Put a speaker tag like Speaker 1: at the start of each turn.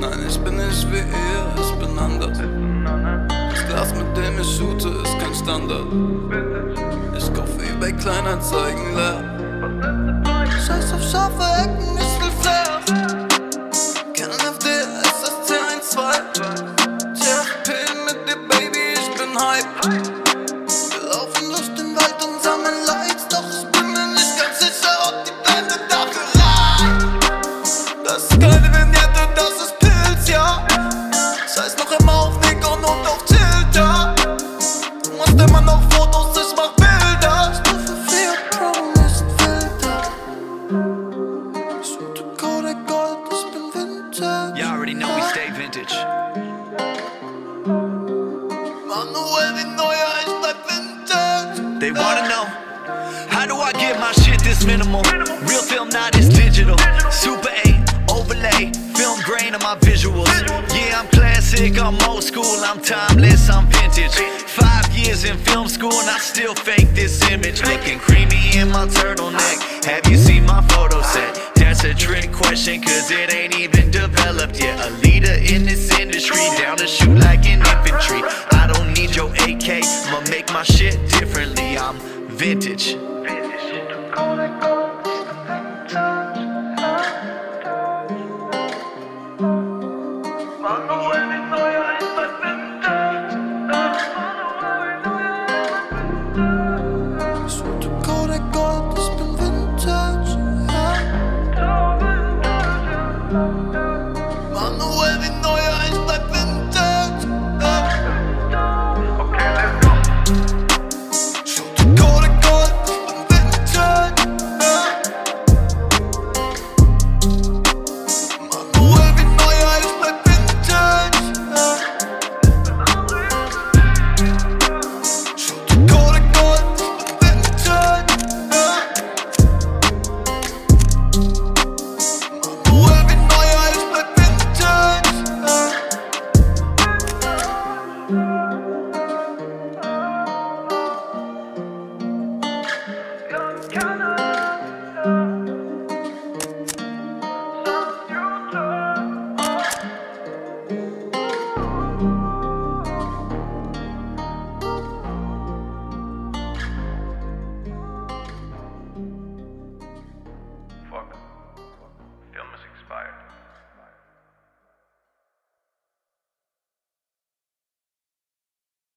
Speaker 1: Nein, ich bin nicht wie ihr, ich bin anders. Das Glas, mit dem ich shoote, ist kein Standard. Ich kaufe eBay Kleinanzeigen leer. Scheiß auf scharfe Ecken, ich will Flair. Vintage.
Speaker 2: They wanna know how do I get my shit this minimal? Real film, not as digital. Super 8 overlay, film grain on my visuals. Yeah, I'm classic, I'm old school, I'm timeless, I'm vintage. Five years in film school and I still fake this image. Looking creamy in my turtleneck. Have you seen my photo set? That's a trick question, cause it ain't even developed yet. In this industry, down to shoot like an infantry. I don't need your AK, I'ma make my shit differently. I'm vintage.
Speaker 1: Ich shoote Kodak